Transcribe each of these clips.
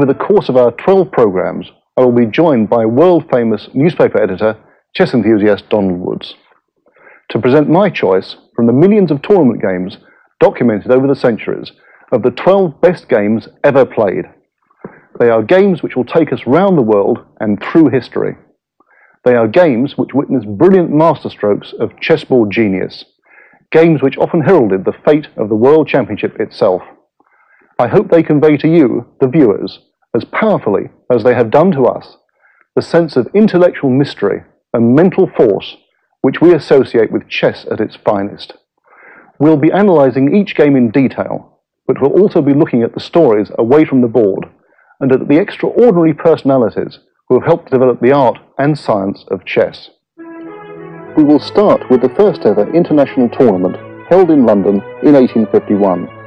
Over the course of our 12 programs, I will be joined by world famous newspaper editor, chess enthusiast Donald Woods, to present my choice from the millions of tournament games documented over the centuries of the 12 best games ever played. They are games which will take us round the world and through history. They are games which witness brilliant masterstrokes of chessboard genius, games which often heralded the fate of the World Championship itself. I hope they convey to you, the viewers, as powerfully as they have done to us, the sense of intellectual mystery and mental force which we associate with chess at its finest. We'll be analysing each game in detail, but we'll also be looking at the stories away from the board and at the extraordinary personalities who have helped develop the art and science of chess. We will start with the first ever international tournament held in London in 1851.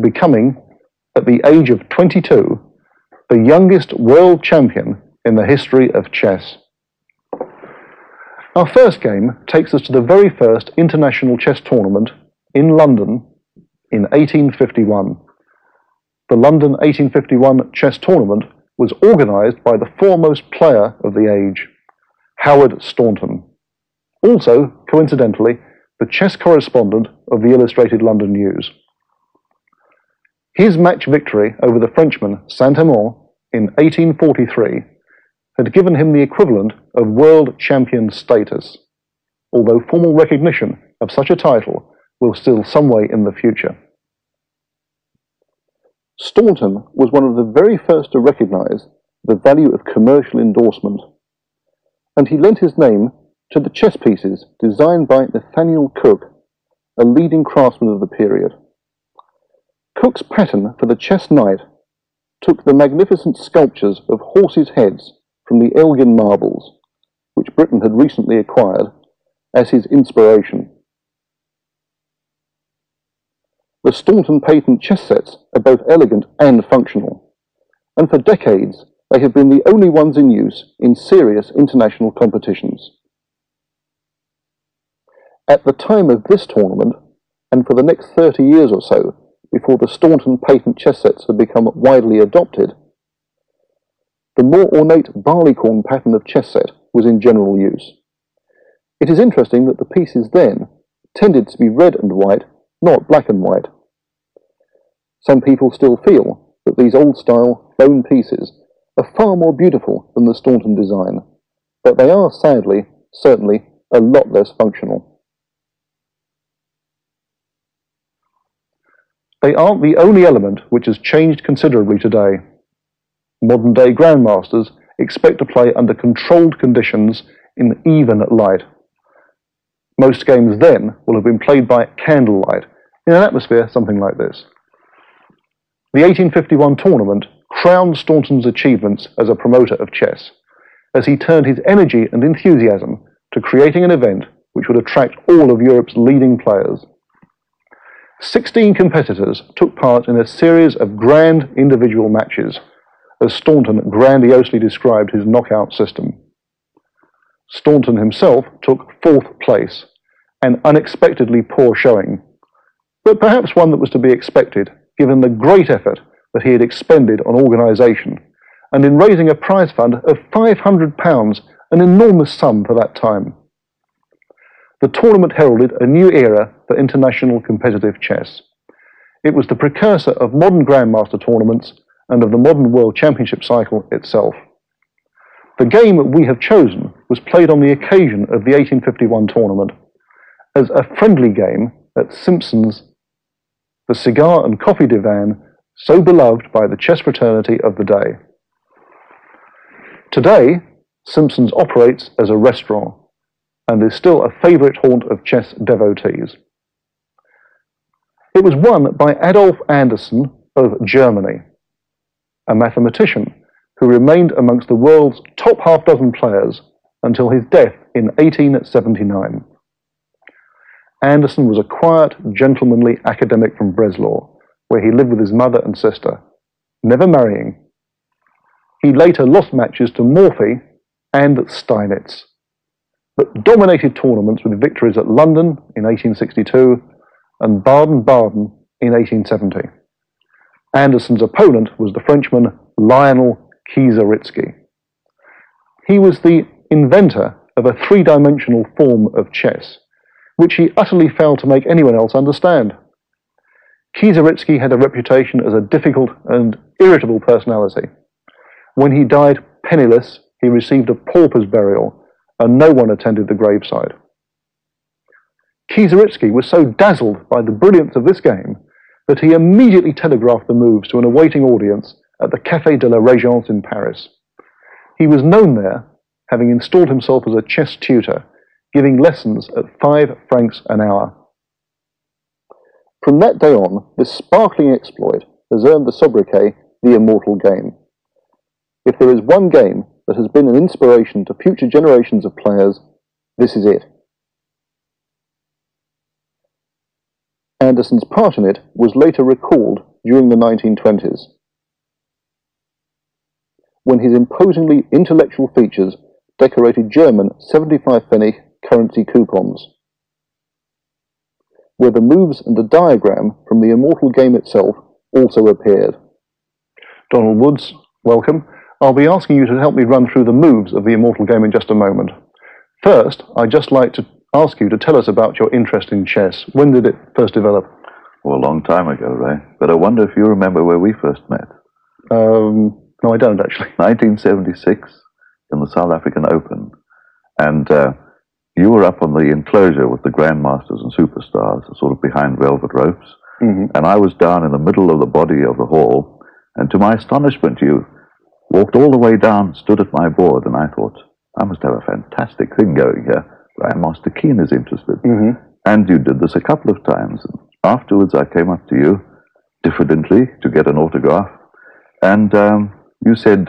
Becoming, at the age of 22, the youngest world champion in the history of chess. Our first game takes us to the very first international chess tournament in London in 1851. The London 1851 chess tournament was organised by the foremost player of the age, Howard Staunton. Also, coincidentally, the chess correspondent of the Illustrated London News. His match victory over the Frenchman Saint-Amant in 1843 had given him the equivalent of world champion status, although formal recognition of such a title will still some way in the future. Staunton was one of the very first to recognise the value of commercial endorsement, and he lent his name to the chess pieces designed by Nathaniel Cooke, a leading craftsman of the period. Cooke's pattern for the chess knight took the magnificent sculptures of horses' heads from the Elgin marbles, which Britain had recently acquired, as his inspiration. The Staunton patent chess sets are both elegant and functional, and for decades they have been the only ones in use in serious international competitions. At the time of this tournament, and for the next 30 years or so, before the Staunton patent chess sets had become widely adopted, the more ornate barleycorn pattern of chess set was in general use. It is interesting that the pieces then tended to be red and white, not black and white. Some people still feel that these old-style bone pieces are far more beautiful than the Staunton design, but they are sadly, certainly, a lot less functional. They aren't the only element which has changed considerably today. modern day grandmasters expect to play under controlled conditions in even light. Most games then will have been played by candlelight in an atmosphere something like this. The 1851 tournament crowned Staunton's achievements as a promoter of chess, as he turned his energy and enthusiasm to creating an event which would attract all of Europe's leading players. Sixteen competitors took part in a series of grand individual matches, as Staunton grandiosely described his knockout system. Staunton himself took fourth place, an unexpectedly poor showing, but perhaps one that was to be expected given the great effort that he had expended on organisation and in raising a prize fund of £500, an enormous sum for that time. The tournament heralded a new era for international competitive chess. It was the precursor of modern Grandmaster tournaments and of the modern World Championship cycle itself. The game we have chosen was played on the occasion of the 1851 tournament as a friendly game at Simpson's, the cigar and coffee divan so beloved by the chess fraternity of the day. Today, Simpson's operates as a restaurant and is still a favourite haunt of chess devotees. It was won by Adolf Anderssen of Germany, a mathematician who remained amongst the world's top half dozen players until his death in 1879. Anderssen was a quiet, gentlemanly academic from Breslau, where he lived with his mother and sister, never marrying. He later lost matches to Morphy and Steinitz, but dominated tournaments with victories at London in 1862 and Baden-Baden in 1870. Anderssen's opponent was the Frenchman Lionel Kieseritzky. He was the inventor of a three-dimensional form of chess, which he utterly failed to make anyone else understand. Kieseritzky had a reputation as a difficult and irritable personality. When he died penniless, he received a pauper's burial, and no one attended the graveside. Kieseritzky was so dazzled by the brilliance of this game that he immediately telegraphed the moves to an awaiting audience at the Café de la Régence in Paris. He was known there, having installed himself as a chess tutor, giving lessons at five francs an hour. From that day on, this sparkling exploit has earned the sobriquet the immortal game. If there is one game that has been an inspiration to future generations of players, this is it. Anderssen's part in it was later recalled during the 1920s, when his imposingly intellectual features decorated German 75 penny currency coupons where the moves and the diagram from the immortal game itself also appeared. Donald Woods, welcome. I'll be asking you to help me run through the moves of the immortal game in just a moment. First, I'd just like to ask you to tell us about your interest in chess. When did it first develop? Well, a long time ago, Ray. But I wonder if you remember where we first met. Um, no, I don't actually. 1976 in the South African Open. And uh, you were up on the enclosure with the grandmasters and superstars, sort of behind velvet ropes, mm-hmm. and I was down in the middle of the body of the hall, and to my astonishment, you walked all the way down, stood at my board, and I thought, I must have a fantastic thing going here. Master Keene is interested. Mm-hmm. And you did this a couple of times. Afterwards, I came up to you diffidently to get an autograph, and um, you said,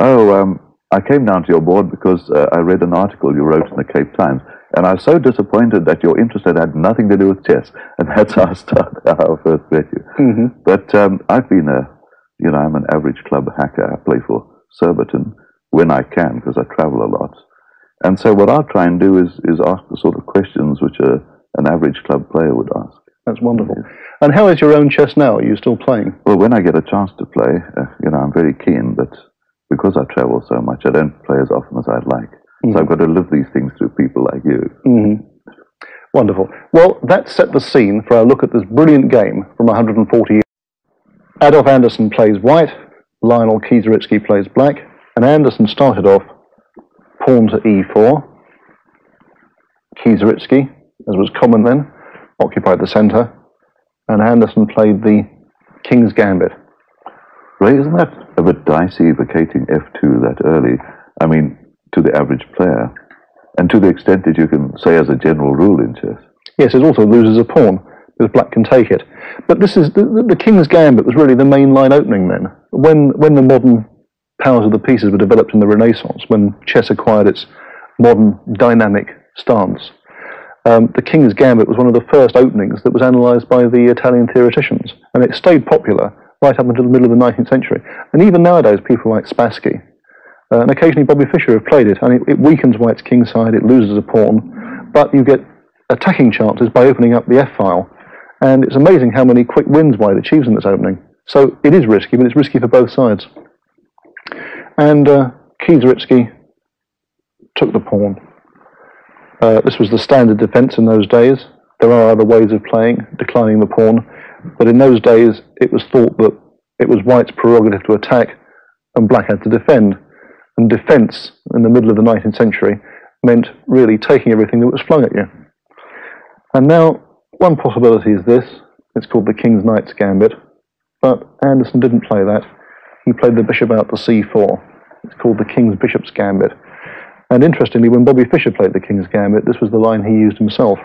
Oh, um, I came down to your board because uh, I read an article you wrote in the Cape Times, and I was so disappointed that your interest had, had nothing to do with chess, and that's how I started, how I first met you. Mm-hmm. But um, I've been a, you know, I'm an average club hacker. I play for Surbiton when I can because I travel a lot. And so what I'll try and do is, is ask the sort of questions which a, an average club player would ask. That's wonderful. And how is your own chess now? Are you still playing? Well, when I get a chance to play, uh, you know, I'm very keen, but because I travel so much, I don't play as often as I'd like. Mm-hmm. So I've got to live these things through people like you. Mm-hmm. Wonderful. Well, that set the scene for our look at this brilliant game from 140 years. Adolf Anderssen plays white, Lionel Kieseritzky plays black, and Anderssen started off pawn to e4. Kieseritzky, as was common then, occupied the center, and Anderssen played the king's gambit. Ray, isn't that a bit dicey vacating f2 that early? I mean, to the average player. And to the extent that you can say as a general rule in chess. Yes, it also loses a pawn because black can take it. But this is the, the king's gambit was really the main line opening then. When when the modern powers of the pieces were developed in the Renaissance, when chess acquired its modern dynamic stance, um, the king's gambit was one of the first openings that was analysed by the Italian theoreticians, and it stayed popular right up until the middle of the 19th century. And even nowadays, people like Spassky uh, and occasionally Bobby Fischer have played it, and it, it weakens White's king side, it loses a pawn, but you get attacking chances by opening up the f file and it's amazing how many quick wins White achieves in this opening. So it is risky, but it's risky for both sides. And uh, Kieseritzky took the pawn. Uh, this was the standard defense in those days. There are other ways of playing, declining the pawn, but in those days it was thought that it was White's prerogative to attack and Black had to defend. And defense in the middle of the 19th century meant really taking everything that was flung at you. And now one possibility is this. It's called the King's Knight's Gambit. But Anderssen didn't play that. He played the bishop out to c4. It's called the King's Bishop's Gambit. And interestingly, when Bobby Fischer played the King's Gambit, this was the line he used himself.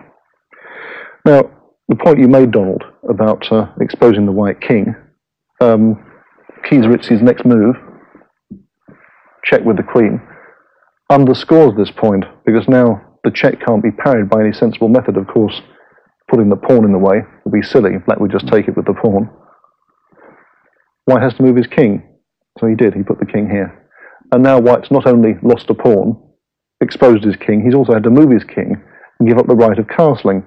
Now, the point you made, Donald, about uh, exposing the white king, um, next move, check with the queen, underscores this point because now the check can't be parried by any sensible method, of course putting the pawn in the way would be silly. Black would just take it with the pawn. White has to move his king. So he did. He put the king here. And now White's not only lost a pawn, exposed his king, he's also had to move his king and give up the right of castling.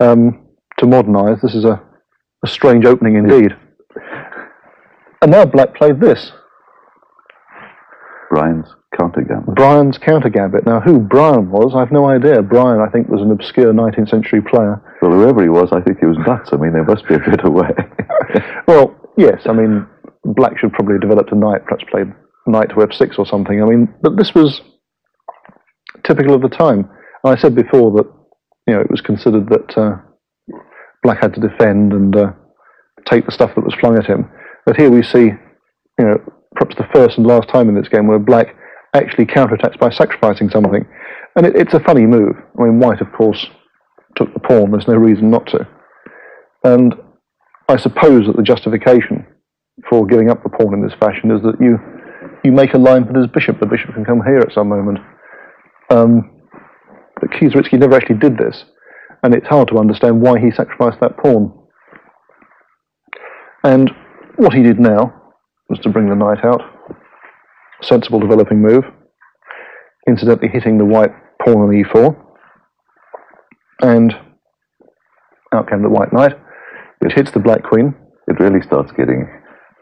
Um, to modernize, this is a, a strange opening indeed. And now Black played this. Bryan's counter gambit. Bryan's counter gambit. Now, who Bryan was, I've no idea. Bryan, I think, was an obscure 19th century player. Well, whoever he was, I think he was nuts. I mean, there must be a better way. well, yes. I mean, Black should probably have developed a knight, perhaps played knight to f6 or something. I mean, but this was typical of the time. And I said before that, you know, it was considered that uh, Black had to defend and uh, take the stuff that was flung at him. But here we see, you know, perhaps the first and last time in this game where Black actually counterattacks by sacrificing something. And it, it's a funny move. I mean, White, of course, took the pawn. There's no reason not to. And I suppose that the justification for giving up the pawn in this fashion is that you you make a line for this bishop. The bishop can come here at some moment. Um, but Kieseritzky never actually did this, and it's hard to understand why he sacrificed that pawn. And what he did now was to bring the knight out, sensible developing move. Incidentally, hitting the white pawn on e4. And out came the white knight. It hits the black queen. It really starts getting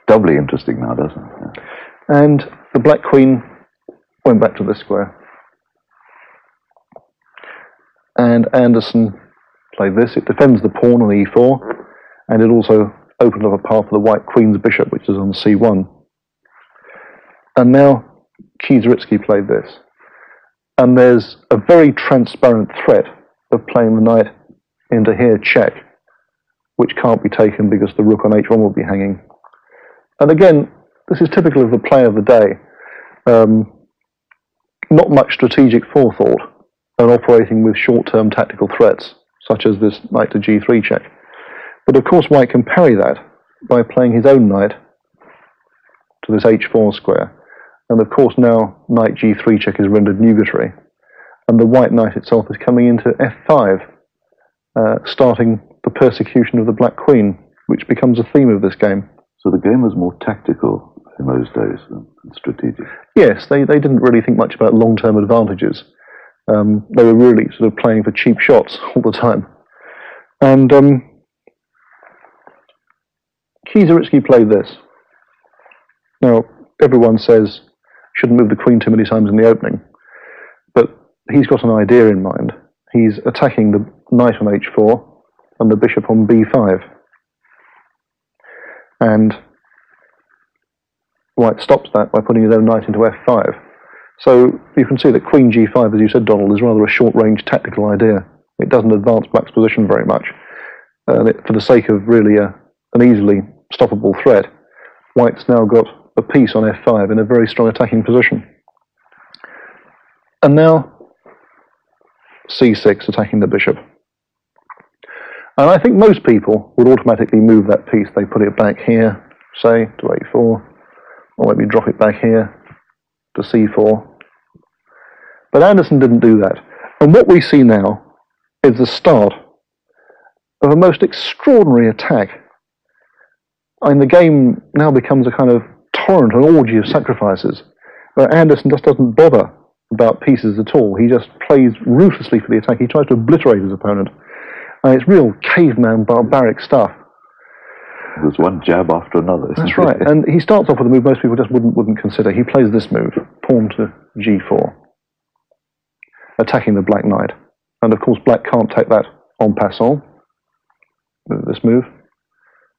doubly interesting now, doesn't it? Yeah. And the black queen went back to the square. And Anderssen played this. It defends the pawn on e4, and it also opened up a path for the white queen's bishop, which is on c1. And now Kieseritzky played this. And there's a very transparent threat of playing the knight into here check, which can't be taken because the rook on h1 will be hanging. And again, this is typical of the play of the day. Um, not much strategic forethought and operating with short-term tactical threats, such as this knight to g3 check. But of course White can parry that by playing his own knight to this h4 square, and of course now knight g3 check is rendered nugatory. And the white knight itself is coming into f5, uh, starting the persecution of the black queen, which becomes a theme of this game. So the game was more tactical in those days than strategic. Yes, they, they didn't really think much about long-term advantages. Um, they were really sort of playing for cheap shots all the time. And um, Kieseritzky played this. Now, everyone says shouldn't move the queen too many times in the opening. But he's got an idea in mind. He's attacking the knight on h4 and the bishop on b5. And White stops that by putting his own knight into f5. So you can see that queen g5, as you said, Donald, is rather a short-range tactical idea. It doesn't advance black's position very much. Uh, it, for the sake of really a, an easily stoppable threat, White's now got a piece on f5 in a very strong attacking position. And now c6 attacking the bishop. And I think most people would automatically move that piece. They put it back here, say, to a4, or maybe drop it back here to c4. But Anderssen didn't do that. And what we see now is the start of a most extraordinary attack. I mean, the game now becomes a kind of torrent, an orgy of sacrifices, where Anderssen just doesn't bother about pieces at all. He just plays ruthlessly for the attack. He tries to obliterate his opponent. And it's real caveman barbaric stuff. There's one jab after another. That's right. and he starts off with a move most people just wouldn't wouldn't consider. He plays this move, pawn to g4, attacking the black knight. And of course, black can't take that en passant, this move,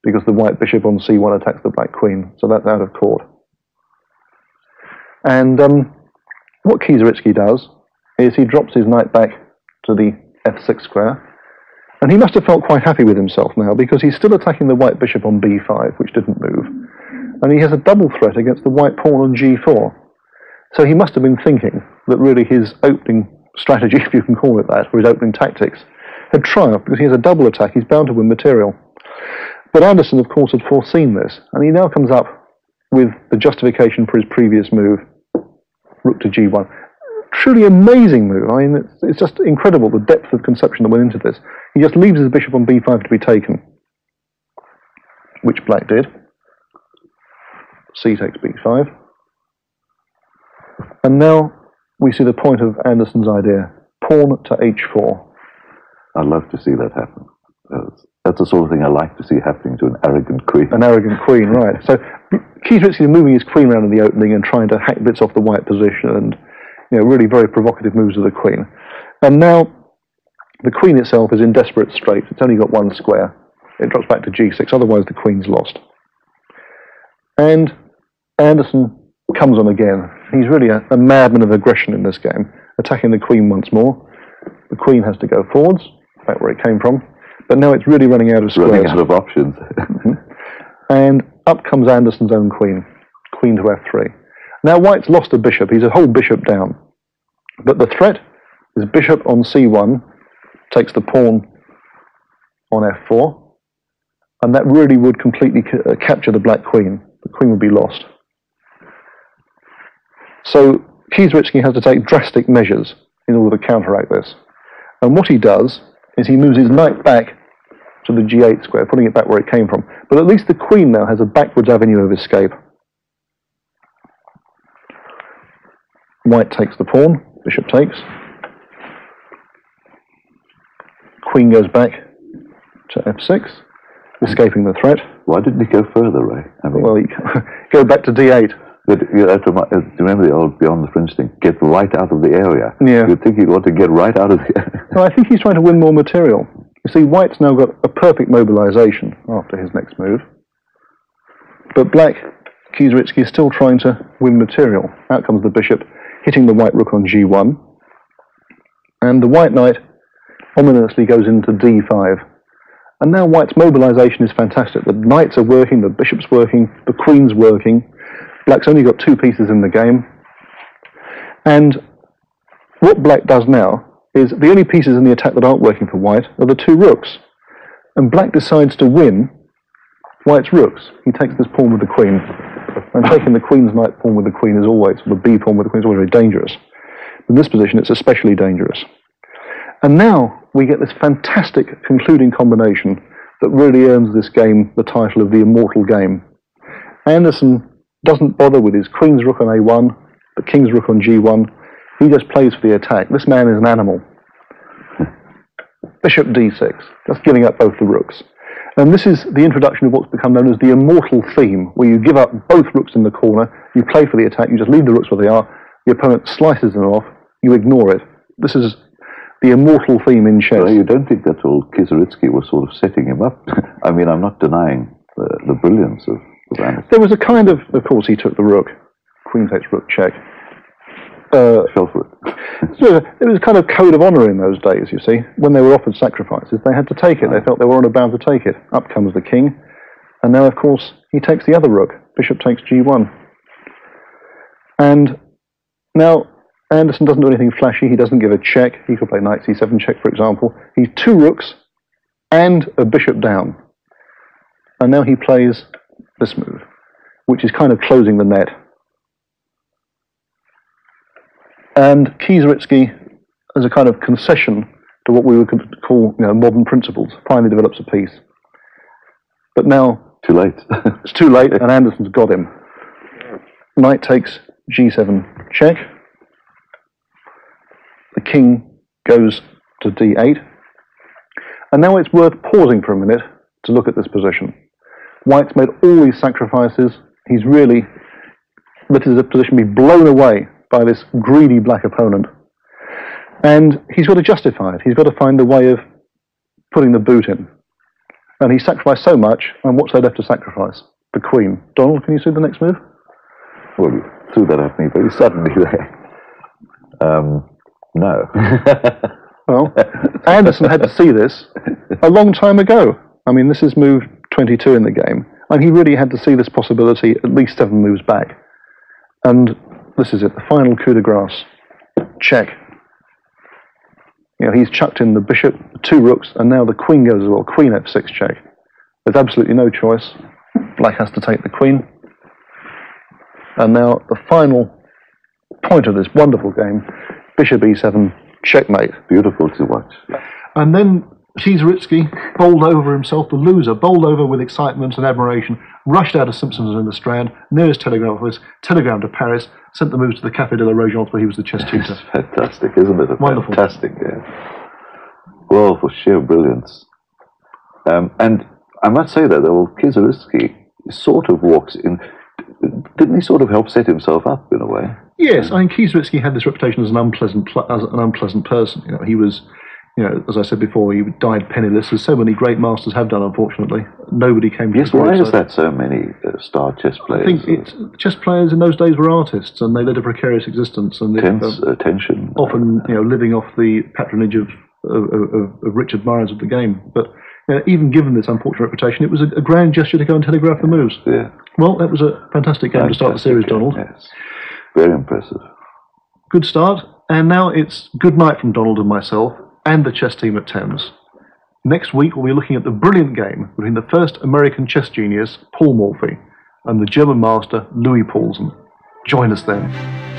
because the white bishop on c1 attacks the black queen. So that's out of court. And um, what Kieseritzky does is he drops his knight back to the f6 square, and he must have felt quite happy with himself now because he's still attacking the white bishop on b5, which didn't move, and he has a double threat against the white pawn on g4. So he must have been thinking that really his opening strategy, if you can call it that, or his opening tactics, had triumphed because he has a double attack, he's bound to win material. But Anderssen, of course, had foreseen this, and he now comes up with the justification for his previous move rook to g1. Truly amazing move. I mean, it's, it's just incredible the depth of conception that went into this. He just leaves his bishop on b5 to be taken, which black did. c takes b5. And now we see the point of Anderssen's idea. Pawn to h4. I'd love to see that happen. That's, that's the sort of thing I like to see happening to an arrogant queen. An arrogant queen, right. So Kieseritzky is moving his queen around in the opening and trying to hack bits off the white position and you know, really very provocative moves of the queen. And now the queen itself is in desperate straits. It's only got one square. It drops back to g6, otherwise the queen's lost. And Anderssen comes on again. He's really a, a madman of aggression in this game, attacking the queen once more. The queen has to go forwards, back where it came from. But now it's really running out of squares. Running out of options. and up comes Anderssen's own queen, queen to f3. Now White's lost a bishop. He's a whole bishop down. But the threat is bishop on c1, takes the pawn on f4, and that really would completely ca uh, capture the black queen. The queen would be lost. So Kieseritzky has to take drastic measures in order to counteract this. And what he does is he moves his knight back to the g8 square, putting it back where it came from. But at least the queen now has a backwards avenue of escape. White takes the pawn, bishop takes. Queen goes back to f6, escaping the threat. Why didn't he go further, Ray? I mean, well, he go back to d8. But you have to, uh, do you remember the old Beyond the Fringe thing? Get right out of the area. Yeah. You'd think he'd want to get right out of the area. well, I think he's trying to win more material. You see, White's now got a perfect mobilization after his next move. But Black, Kieseritzky, is still trying to win material. Out comes the bishop, hitting the white rook on g1. And the white knight ominously goes into d5. And now White's mobilization is fantastic. The knights are working, the bishop's working, the queen's working. Black's only got two pieces in the game. And what Black does now is the only pieces in the attack that aren't working for White are the two rooks. And Black decides to win White's rooks. He takes this pawn with the queen. And taking the queen's knight pawn with the queen is always, the b pawn with the queen is always very dangerous. In this position, it's especially dangerous. And now we get this fantastic concluding combination that really earns this game the title of the immortal game. Anderssen doesn't bother with his queen's rook on a1, the king's rook on g1. He just plays for the attack. This man is an animal. Bishop d6, just giving up both the rooks. And this is the introduction of what's become known as the immortal theme, where you give up both rooks in the corner, you play for the attack, you just leave the rooks where they are, the opponent slices them off, you ignore it. This is the immortal theme in chess. You don't think that old Kieseritzky was sort of setting him up? I mean, I'm not denying the, the brilliance of, of Anderssen. There was a kind of, of course, he took the rook, queen takes rook check. Uh, it. so it was kind of code of honor in those days, you see. When they were offered sacrifices, they had to take it. They felt they were honor bound to take it. Up comes the king, and now, of course, he takes the other rook. bishop takes g1. And now Anderssen doesn't do anything flashy. He doesn't give a check. He could play knight c7 check, for example. He's two rooks and a bishop down. And now he plays this move, which is kind of closing the net. And Kieseritzky, as a kind of concession to what we would call you know, modern principles, finally develops a piece. But now... Too late. it's too late, and Anderssen's got him. Knight takes g7 check. The king goes to d8. And now it's worth pausing for a minute to look at this position. White's made all these sacrifices. He's really let his position be blown away by this greedy black opponent. And he's got to justify it. He's got to find a way of putting the boot in. And he sacrificed so much, and what's there left to sacrifice? The queen. Donald, can you see the next move? Well, you threw that at me very suddenly there. Um, no. well, Anderssen had to see this a long time ago. I mean, this is move 22 in the game, and he really had to see this possibility at least seven moves back. And this is it, the final coup de grace. Check. You know, he's chucked in the bishop, the two rooks, and now the queen goes as well. Queen f6 check. There's absolutely no choice. Black has to take the queen. And now the final point of this wonderful game, bishop e7, checkmate. Beautiful to watch. And then Kieseritzky bowled over himself, the loser, bowled over with excitement and admiration, rushed out of Simpson's in the Strand, nearest telegraph office, telegrammed to Paris, sent the moves to the Café de la Régence where he was the chess tutor. It's fantastic, isn't it? A Wonderful. Fantastic game. Well, for sheer brilliance. Um, and I must say that, though, Kieseritzky sort of walks in. Didn't he sort of help set himself up in a way? Yes, I mean, Kieseritzky had this reputation as an unpleasant, as an unpleasant person. You know, he was you know, as I said before, he died penniless, as so many great masters have done, unfortunately. Nobody came to Yes, why is that so many uh, star chess players? I think it's, chess players in those days were artists, and they led a precarious existence, and tense uh, attention. often, you know, living off the patronage of, of, of, of rich admirers of the game. But you know, even given this unfortunate reputation, it was a, a, grand gesture to go and telegraph the moves. Yeah. Well, that was a fantastic game Fantastic to start the series, game, Donald. Yes. Very impressive. Good start, and now it's good night from Donald and myself and the chess team at Thames. Next week, we'll be looking at the brilliant game between the first American chess genius, Paul Morphy, and the German master, Louis Paulsen. Join us then.